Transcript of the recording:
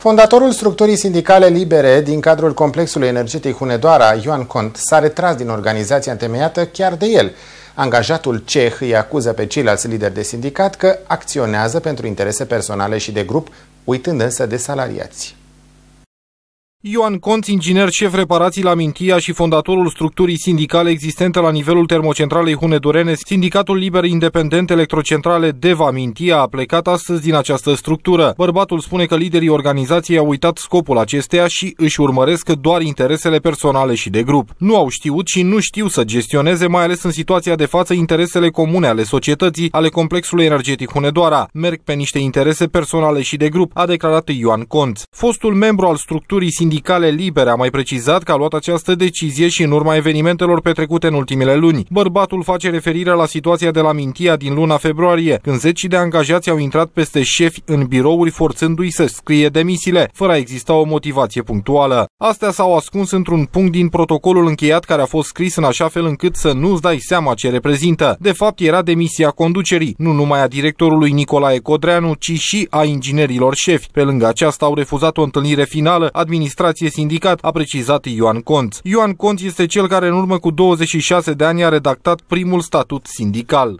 Fondatorul structurii sindicale libere din cadrul complexului energetic Hunedoara, Ioan Cont, s-a retras din organizația întemeiată chiar de el. Angajatul ceh îi acuză pe ceilalți lideri de sindicat că acționează pentru interese personale și de grup, uitând însă de salariați. Ioan Conț, inginer șef reparații la Mintia și fondatorul structurii sindicale existente la nivelul termocentralei Hunedurene, Sindicatul Liber Independent Electrocentrale Deva Mintia a plecat astăzi din această structură. Bărbatul spune că liderii organizației au uitat scopul acesteia și își urmăresc doar interesele personale și de grup. Nu au știut și nu știu să gestioneze, mai ales în situația de față, interesele comune ale societății, ale complexului energetic Hunedoara. Merg pe niște interese personale și de grup, a declarat Ioan Conț. Fostul membru al structurii sindicale sindicale libere a mai precizat că a luat această decizie și în urma evenimentelor petrecute în ultimele luni. Bărbatul face referire la situația de la Mintia din luna februarie, când zeci de angajați au intrat peste șefi în birouri forțându-i să scrie demisiile, fără a exista o motivație punctuală. Astea s-au ascuns într-un punct din protocolul încheiat care a fost scris în așa fel încât să nu-ți dai seama ce reprezintă. De fapt, era demisia conducerii, nu numai a directorului Nicolae Codreanu, ci și a inginerilor șefi. Pe lângă aceasta au refuzat o întâlnire finală, administrația administrație sindicat, a precizat Ioan Conț. Ioan Conț este cel care în urmă cu 26 de ani a redactat primul statut sindical.